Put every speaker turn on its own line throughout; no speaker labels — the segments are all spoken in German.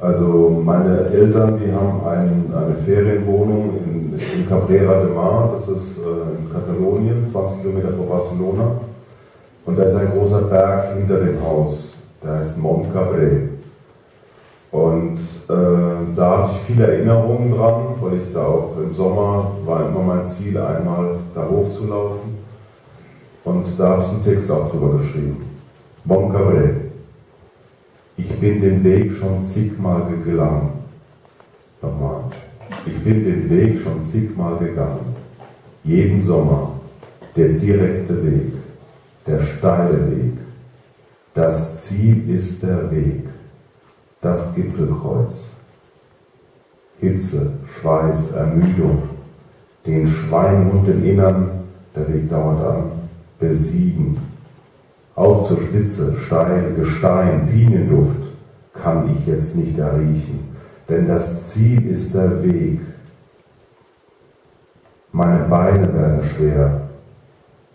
Also meine Eltern, die haben ein, eine Ferienwohnung in, in Cabrera de Mar, das ist äh, in Katalonien, 20 Kilometer vor Barcelona. Und da ist ein großer Berg hinter dem Haus, der heißt Mont Cabré. Und äh, da habe ich viele Erinnerungen dran, weil ich da auch im Sommer war immer mein Ziel, einmal da hochzulaufen. Und da habe ich einen Text auch drüber geschrieben. Mont Cabré. Ich bin den Weg schon zigmal gegangen. Nochmal. Ich bin den Weg schon zigmal gegangen. Jeden Sommer. Der direkte Weg. Der steile Weg. Das Ziel ist der Weg. Das Gipfelkreuz. Hitze, Schweiß, Ermüdung. Den Schweinhund im Innern. Der Weg dauert an. Besiegen auf zur Spitze, steil, Gestein, Pinienduft kann ich jetzt nicht erriechen, denn das Ziel ist der Weg. Meine Beine werden schwer.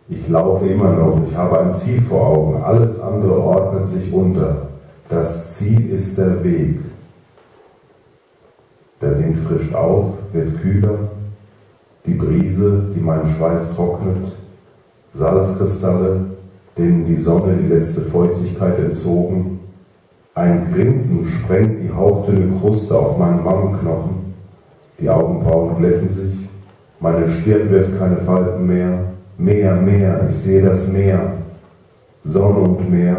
Ich laufe immer noch, ich habe ein Ziel vor Augen, alles andere ordnet sich unter. Das Ziel ist der Weg. Der Wind frischt auf, wird kühler, die Brise, die meinen Schweiß trocknet, Salzkristalle, denen die Sonne die letzte Feuchtigkeit entzogen. Ein Grinsen sprengt die hauchdünne Kruste auf meinen Wangenknochen. Die Augenbrauen glätten sich. Meine Stirn wirft keine Falten mehr. Meer, Meer, ich sehe das Meer. Sonne und Meer,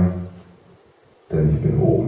denn ich bin oben.